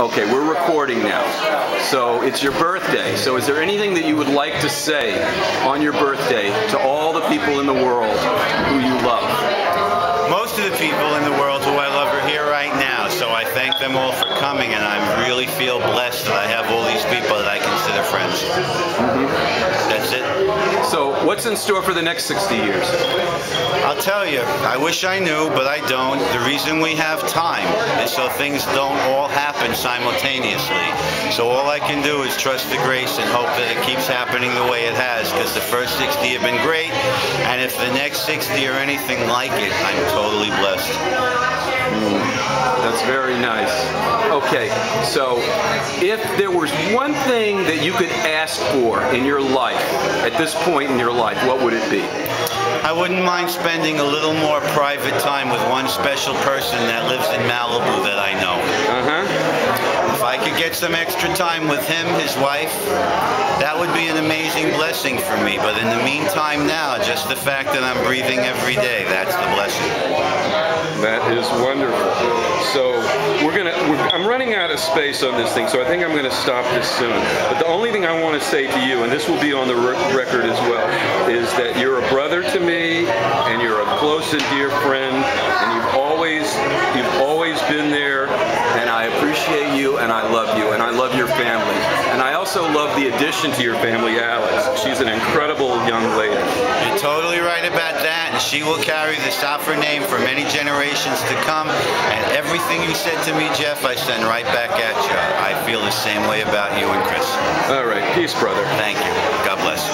Okay, we're recording now. So it's your birthday. So is there anything that you would like to say on your birthday to all the people in the world who you love? Most of the people in the world who I love are here right now, so I thank them all for coming, and I really feel blessed that I have all these people that I consider friends. Mm-hmm. That's it. So what's in store for the next 60 years? I'll tell you, I wish I knew, but I don't. The reason we have time is so things don't all happen simultaneously. So all I can do is trust the grace and hope that it keeps happening the way it has, because the first 60 have been great, and if the next 60 are anything like it, I'm totally blessed. Hmm. That's very nice. Okay, so if there was one thing that you could ask for in your life at this point in your life, what would it be? I wouldn't mind spending a little more private time with one special person that lives in Malibu that I know. Uh-huh. If I could get some extra time with him, his wife, that would be an amazing blessing for me. But in the meantime now, just the fact that I'm breathing every day, that's the blessing. That is wonderful. So we're gonna. We're, I'm running out of space on this thing, so I think I'm gonna stop this soon. But the only thing I want to say to you, and this will be on the re- record as well, is that you're a brother to me, and you're a close and dear friend, and you've always, you've always been there, and I appreciate you, and I love you, and I love your family, also love the addition to your family, Alex. She's an incredible young lady. You're totally right about that, and she will carry the Safra name for many generations to come. And everything you said to me, Jeff, I send right back at you. I feel the same way about you and Chris. All right, peace, brother. Thank you. God bless.